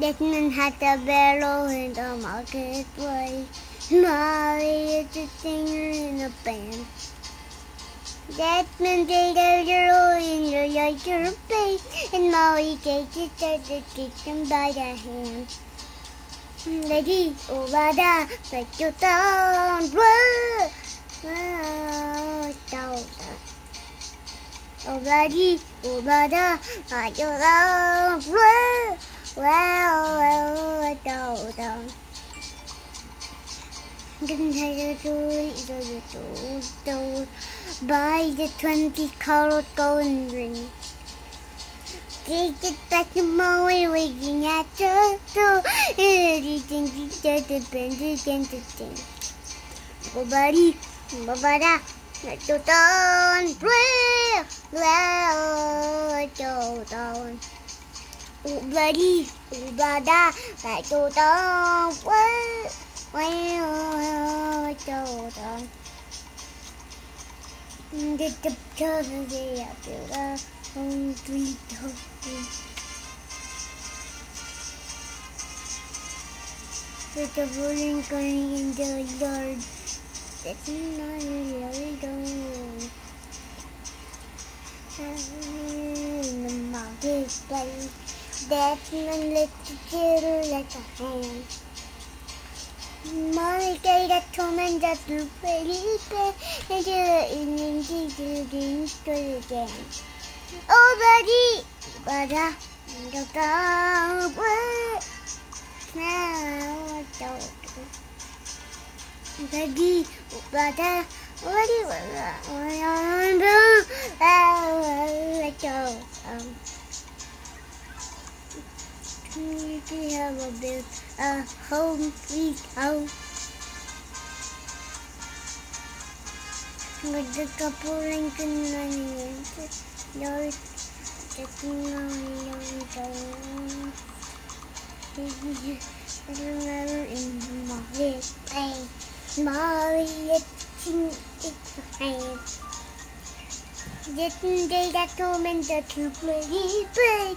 Desmond had a barrel in the marketplace. Molly is a singer in a band. Desmond take a girl in the lighter face, and Molly takes it to take him by the hand. Lady, oh, bada, take your whoa, whoa, down. Oh, lady, oh, take your. Wow, wow, Buy the 20 carat golden ring. Take it back to Molly, waking at the door. Everything you did depends against the thing. Nobody, nobody, let go down, well, go down. Oh, bloody, oh, blada, lại đồ đó, quá, quá, đồ đó. Get the cover there, build a home sweet home. With the bowling going in the yard, that's not really going. In the marketplace. Desmond looked little like a hand. Molly gave a torment that the pretty bed and the evening to the dreams to again. Oh, buddy, but I don't know what now I don't. Buddy, but I what do you want? I We can have a bit a home sweet home. Couple Lincoln running your taking on young town. Remember in Molly play. Molly it's its hand. Didn't they that torment the two pretty play?